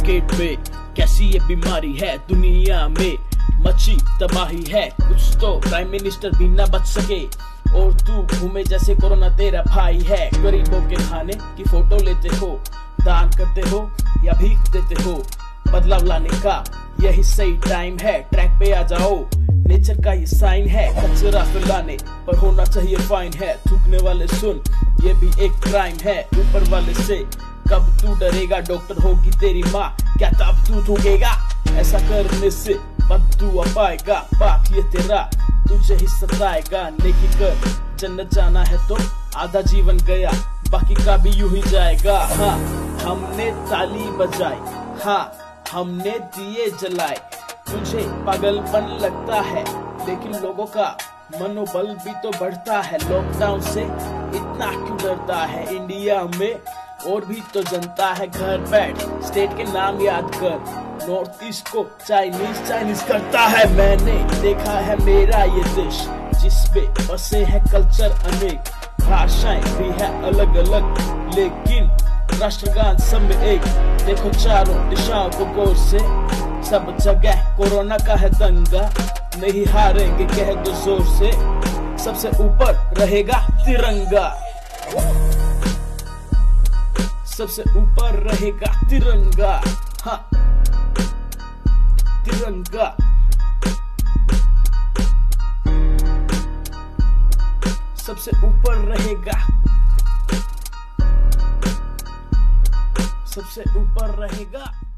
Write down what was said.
Market में कैसी ये बीमारी है दुनिया में? मची तबाही है, कुछ तो प्राइम मिनिस्टर भी ना बच सके। और तू घूमे जैसे कोरोना तेरा भाई है। गरीबों के खाने की फ़ोटो लेते हो, दान करते हो या भीख देते हो। बदलाव लाने का यही सही टाइम है। ट्रैक पे आ जाओ नेचर का ये साइन है। कचरा फैलाने पर होना चाहिए फाइन है। थूकने वाले सुन, ये भी एक क्राइम है। ऊपर वाले से कब तू डरेगा? डॉक्टर होगी तेरी माँ। क्या तब तू थूकेगा ऐसा करने से बदुआ पाएगा बात ये तेरा, तुझे ही सताएगा। नेकी कर, जन्नत जाना है तो आधा जीवन गया। बाकी का भी यूँ ही जाएगा। हाँ हमने ताली बजाई। हाँ हमने दिए जलाए। तुझे पागलपन लगता है, लेकिन लोगों का मनोबल भी तो बढ़ता है। लॉकडाउन से इतना क्यों डरता है? इंडिया में और भी तो जनता है घर बैठ। स्टेट के नाम याद कर। नॉर्थ ईस्ट को चाइनीज़ चाइनीज़ करता है। मैंने देखा है मेरा ये देश जिसपे बसे हैं कल्चर अनेक। भाषाएँ भी है अलग अलग लेकिन राष्ट्रगान सब में एक। देखो चारों दिशाओं को गौर से। सब जगह कोरोना का है दंगा। नहीं हारेंगे, कह दो ज़ोर से। सबसे ऊपर रहेगा तिरंगा। सबसे ऊपर रहेगा तिरंगा। हा। तिरंगा। सबसे ऊपर रहेगा। सबसे ऊपर रहेगा।